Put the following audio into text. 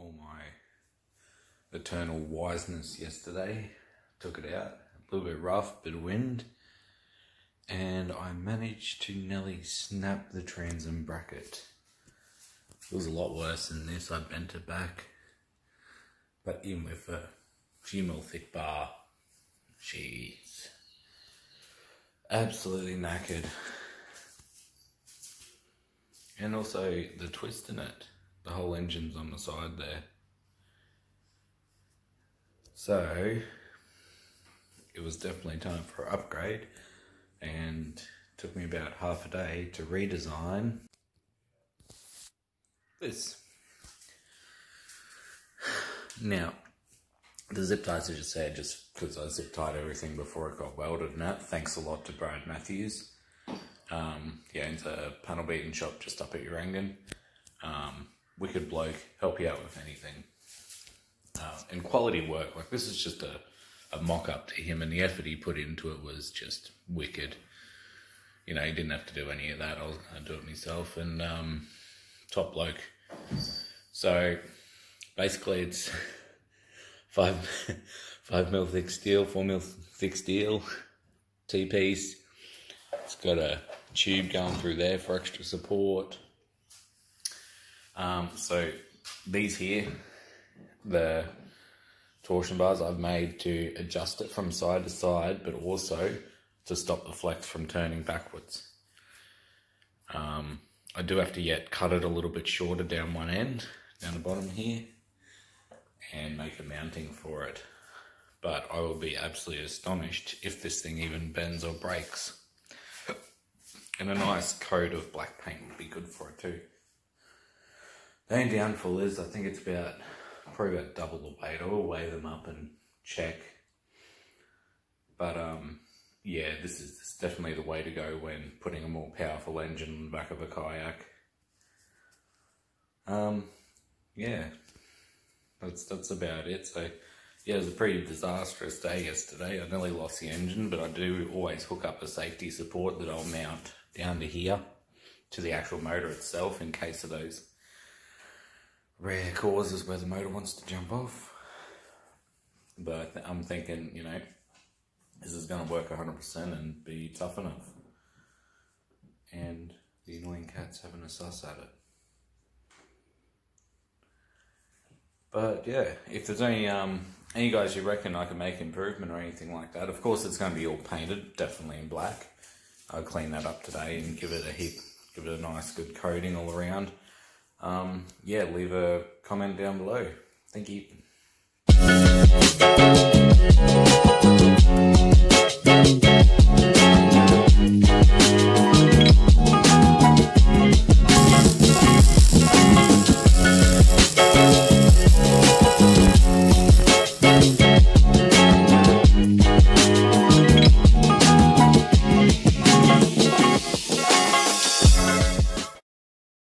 All my eternal Wiseness yesterday. Took it out, a little bit rough, bit of wind, and I managed to nearly snap the transom bracket. It was a lot worse than this. I bent it back, but even with a few mil thick bar, jeez, absolutely knackered. And also the twist in it. The whole engine's on the side there. So it was definitely time for an upgrade and took me about half a day to redesign this. Now, the zip ties, as you said, just because I zip tied everything before it got welded and that. Thanks a lot to Brad Matthews. Um, he owns a panel beating shop just up at Urangan. Um, wicked bloke, help you out with anything uh, and quality work. Like this is just a, a mock up to him, and the effort he put into it was just wicked. You know, he didn't have to do any of that. I was going to do it myself, and um, top bloke. So basically, it's five five mil thick steel, four mil thick steel, T piece. It's got a tube going through there for extra support. Um, so these here the torsion bars I've made to adjust it from side to side, but also to stop the flex from turning backwards. Um, I do have to yet cut it a little bit shorter down one end, down the bottom here, and make a mounting for it. But I will be absolutely astonished if this thing even bends or breaks. And a nice coat of black paint would be good for it too. The only downfall is I think it's about probably about double the weight. I will weigh them up and check. But um, yeah, this is, definitely the way to go when putting a more powerful engine on the back of a kayak. Um, yeah, that's that's about it. So yeah, it was a pretty disastrous day yesterday. I nearly lost the engine, but I do always hook up a safety support that I'll mount down to here to the actual motor itself in case of those rare causes where the motor wants to jump off. But I'm thinking, you know, this is going to work 100% and be tough enough. And the annoying cat's having a suss at it. But yeah, if there's any um any guys you reckon I can make improvement or anything like that, of course it's going to be all painted, definitely in black. I'll clean that up today and give it a heap, give it a nice good coating all around um, yeah, leave a comment down below. Thank you.